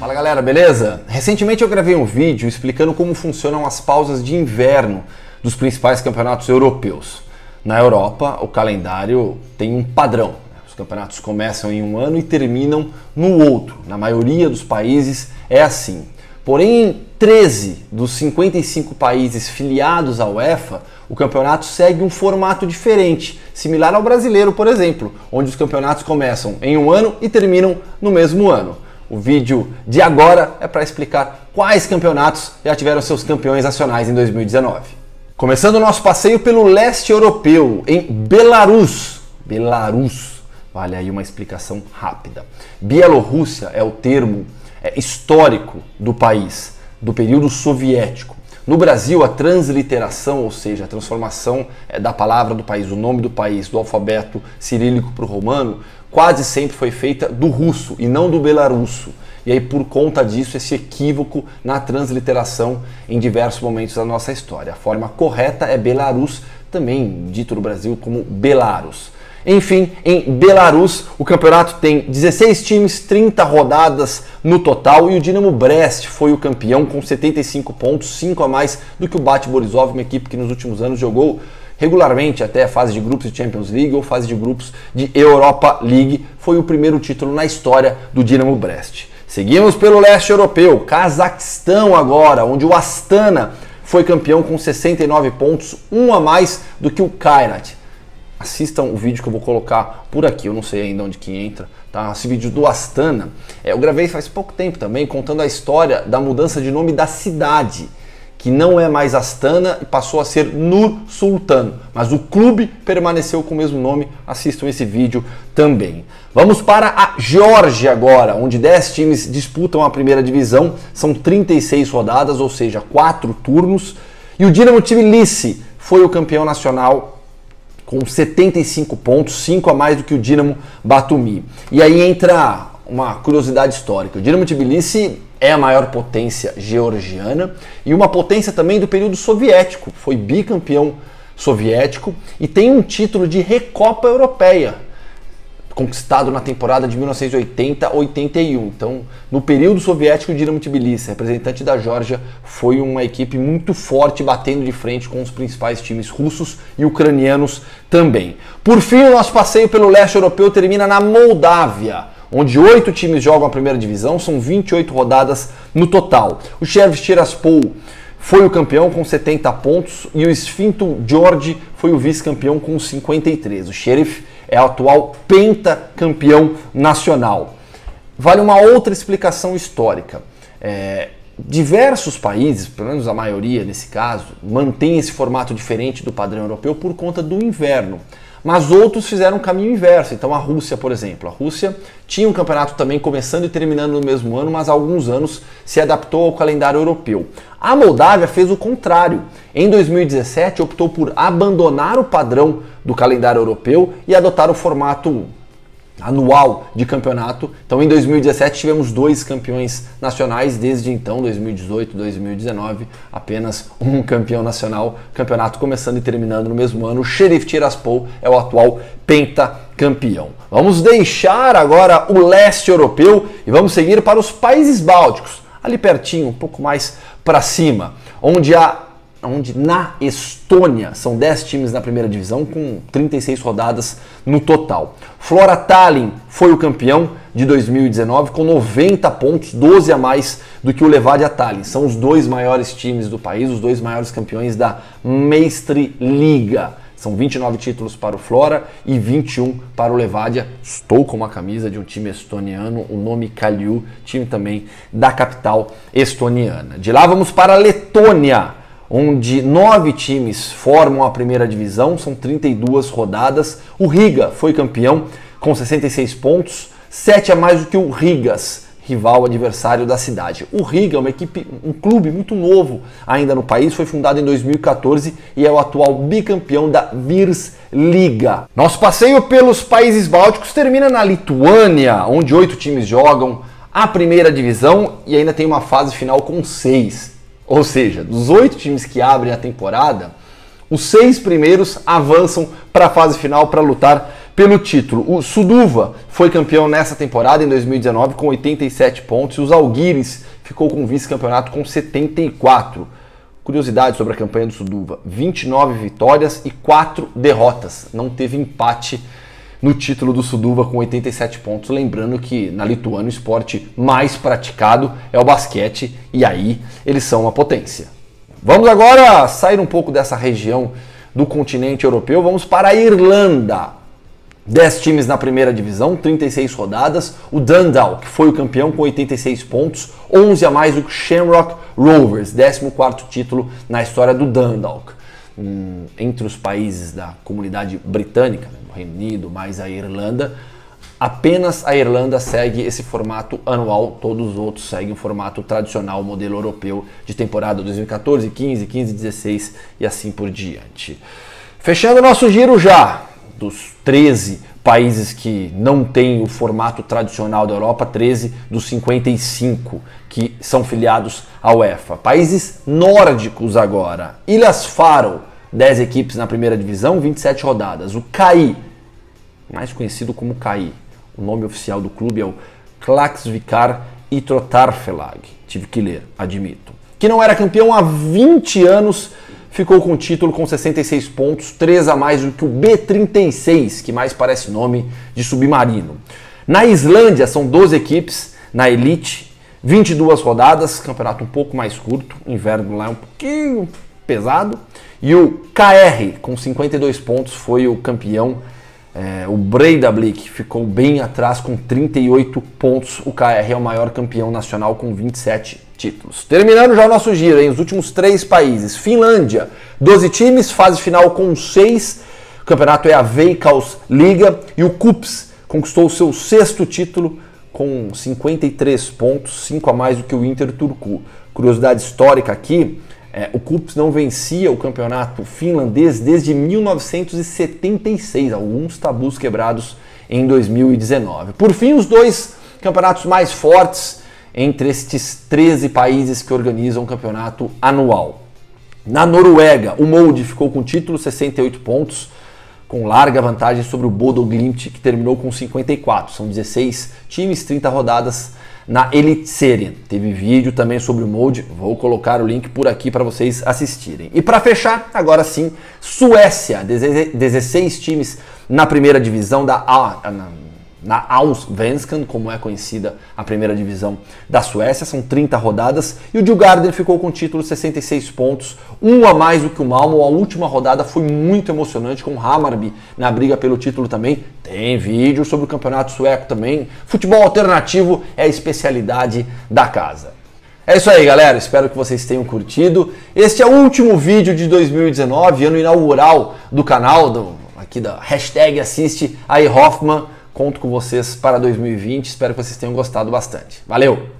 Fala galera, beleza? Recentemente eu gravei um vídeo explicando como funcionam as pausas de inverno dos principais campeonatos europeus. Na Europa, o calendário tem um padrão. Os campeonatos começam em um ano e terminam no outro. Na maioria dos países é assim. Porém, em 13 dos 55 países filiados à UEFA, o campeonato segue um formato diferente, similar ao brasileiro, por exemplo, onde os campeonatos começam em um ano e terminam no mesmo ano. O vídeo de agora é para explicar quais campeonatos já tiveram seus campeões nacionais em 2019. Começando o nosso passeio pelo leste europeu, em Belarus. Belarus, vale aí uma explicação rápida. Bielorrússia é o termo é, histórico do país, do período soviético. No Brasil, a transliteração, ou seja, a transformação é, da palavra do país, o nome do país, do alfabeto cirílico para o romano, quase sempre foi feita do russo e não do belarusso. E aí, por conta disso, esse equívoco na transliteração em diversos momentos da nossa história. A forma correta é Belarus, também dito no Brasil como Belarus. Enfim, em Belarus, o campeonato tem 16 times, 30 rodadas no total e o Dinamo Brest foi o campeão com 75 pontos, 5 a mais do que o Bate Borisov, uma equipe que nos últimos anos jogou regularmente até a fase de grupos de Champions League ou fase de grupos de Europa League. Foi o primeiro título na história do Dinamo Brest. Seguimos pelo leste europeu, Cazaquistão agora, onde o Astana foi campeão com 69 pontos, um a mais do que o Kairat assistam o vídeo que eu vou colocar por aqui, eu não sei ainda onde que entra, tá? Esse vídeo do Astana, é, eu gravei faz pouco tempo também, contando a história da mudança de nome da cidade, que não é mais Astana e passou a ser Nur Sultan, mas o clube permaneceu com o mesmo nome, assistam esse vídeo também. Vamos para a Geórgia agora, onde 10 times disputam a primeira divisão, são 36 rodadas, ou seja, 4 turnos, e o Dinamo Tbilisi foi o campeão nacional com 75 pontos, 5 a mais do que o Dinamo Batumi. E aí entra uma curiosidade histórica. O Dinamo Tbilisi é a maior potência georgiana e uma potência também do período soviético. Foi bicampeão soviético e tem um título de Recopa Europeia conquistado na temporada de 1980-81. Então, no período soviético, o Dinamo Tbilisi, representante da Geórgia, foi uma equipe muito forte, batendo de frente com os principais times russos e ucranianos também. Por fim, o nosso passeio pelo leste europeu termina na Moldávia, onde oito times jogam a primeira divisão, são 28 rodadas no total. O Sheriff Tiraspol foi o campeão com 70 pontos e o Sfinto George foi o vice-campeão com 53. O Sheriff é o atual pentacampeão nacional. Vale uma outra explicação histórica. É, diversos países, pelo menos a maioria nesse caso, mantém esse formato diferente do padrão europeu por conta do inverno. Mas outros fizeram o caminho inverso. Então a Rússia, por exemplo, a Rússia tinha um campeonato também começando e terminando no mesmo ano, mas há alguns anos se adaptou ao calendário europeu. A Moldávia fez o contrário. Em 2017 optou por abandonar o padrão do calendário europeu e adotar o formato anual de campeonato. Então, em 2017 tivemos dois campeões nacionais, desde então, 2018, 2019, apenas um campeão nacional. Campeonato começando e terminando no mesmo ano. O Sheriff Tiraspol é o atual pentacampeão. Vamos deixar agora o leste europeu e vamos seguir para os países bálticos, ali pertinho, um pouco mais para cima, onde há onde na Estônia são 10 times na primeira divisão com 36 rodadas no total. Flora Tallinn foi o campeão de 2019 com 90 pontos, 12 a mais do que o Levadia Tallinn. São os dois maiores times do país, os dois maiores campeões da Mestre Liga. São 29 títulos para o Flora e 21 para o Levadia. Estou com uma camisa de um time estoniano, o nome Kaliu, time também da capital estoniana. De lá vamos para a Letônia onde nove times formam a primeira divisão, são 32 rodadas. O Riga foi campeão com 66 pontos, 7 a mais do que o Rigas, rival adversário da cidade. O Riga é uma equipe, um clube muito novo ainda no país, foi fundado em 2014 e é o atual bicampeão da Virs Liga. Nosso passeio pelos países bálticos termina na Lituânia, onde oito times jogam a primeira divisão e ainda tem uma fase final com seis. Ou seja, dos oito times que abrem a temporada, os seis primeiros avançam para a fase final para lutar pelo título. O Suduva foi campeão nessa temporada, em 2019, com 87 pontos, e os Alguires ficou com vice-campeonato com 74. Curiosidade sobre a campanha do Suduva: 29 vitórias e 4 derrotas. Não teve empate no título do Suduva com 87 pontos. Lembrando que na Lituânia o esporte mais praticado é o basquete e aí eles são uma potência. Vamos agora sair um pouco dessa região do continente europeu, vamos para a Irlanda. 10 times na primeira divisão, 36 rodadas. O Dundalk foi o campeão com 86 pontos, 11 a mais do que o Shamrock Rovers, 14 título na história do Dundalk. Hum, entre os países da comunidade britânica, Reino Unido mais a Irlanda, apenas a Irlanda segue esse formato anual, todos os outros seguem o formato tradicional, modelo europeu de temporada 2014, 15, 15, 16 e assim por diante. Fechando nosso giro já, dos 13 países que não têm o formato tradicional da Europa, 13 dos 55 que são filiados à UEFA. Países nórdicos agora. Ilhas Faro, 10 equipes na primeira divisão, 27 rodadas. O CAI, mais conhecido como CAI, o nome oficial do clube é o Klaksvikar Itrotarfelag. Tive que ler, admito. Que não era campeão há 20 anos ficou com o título com 66 pontos, 3 a mais do que o B36, que mais parece nome de submarino. Na Islândia são 12 equipes na Elite, 22 rodadas, campeonato um pouco mais curto, inverno lá é um pouquinho pesado. E o KR com 52 pontos foi o campeão. É, o Breidablik ficou bem atrás com 38 pontos. O KR é o maior campeão nacional com 27 títulos. Terminando já o nosso giro, em os últimos três países. Finlândia, 12 times, fase final com 6. O campeonato é a Veikkaus Liga e o Kups conquistou o seu sexto título com 53 pontos, 5 a mais do que o Inter Turku. Curiosidade histórica aqui, é, o Kups não vencia o campeonato finlandês desde 1976, alguns tabus quebrados em 2019. Por fim, os dois campeonatos mais fortes entre estes 13 países que organizam o campeonato anual. Na Noruega, o Molde ficou com título 68 pontos, com larga vantagem sobre o Bodo Glimt, que terminou com 54. São 16 times, 30 rodadas na Elitserien. Teve vídeo também sobre o Molde, vou colocar o link por aqui para vocês assistirem. E para fechar, agora sim, Suécia, 16 times na primeira divisão da na Allsvenskan, como é conhecida a primeira divisão da Suécia, são 30 rodadas, e o Djurgården ficou com o título 66 pontos, um a mais do que o Malmo. A última rodada foi muito emocionante com o Hammarby na briga pelo título também. Tem vídeo sobre o campeonato sueco também. Futebol alternativo é a especialidade da casa. É isso aí, galera. Espero que vocês tenham curtido. Este é o último vídeo de 2019, ano inaugural do canal, do, aqui da hashtag assiste aí Hoffman. Conto com vocês para 2020. Espero que vocês tenham gostado bastante. Valeu!